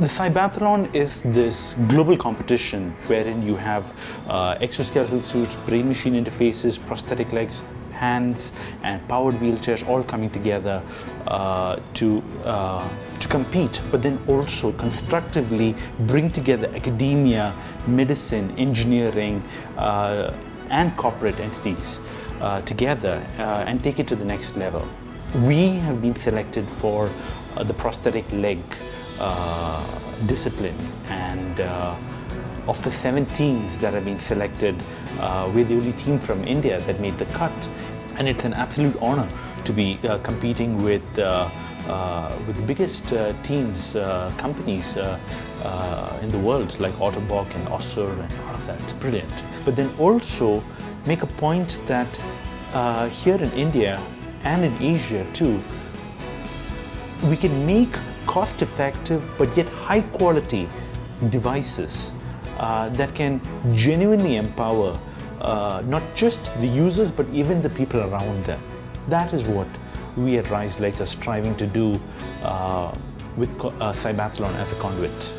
The Cybathlon is this global competition wherein you have uh, exoskeletal suits, brain machine interfaces, prosthetic legs, hands, and powered wheelchairs all coming together uh, to, uh, to compete, but then also constructively bring together academia, medicine, engineering, uh, and corporate entities uh, together uh, and take it to the next level. We have been selected for the prosthetic leg uh, discipline and uh, of the 17s that have been selected, uh, we're the only team from India that made the cut. And it's an absolute honor to be uh, competing with, uh, with the biggest teams, companies in the world, like Ottobock and Ossur and all of that. It's brilliant. But then also make a point that here in India and in Asia too, we can make cost effective but yet high quality devices uh, that can genuinely empower uh, not just the users but even the people around them. That is what we at Rise Legs are striving to do uh, with uh, Cybathlon as a conduit.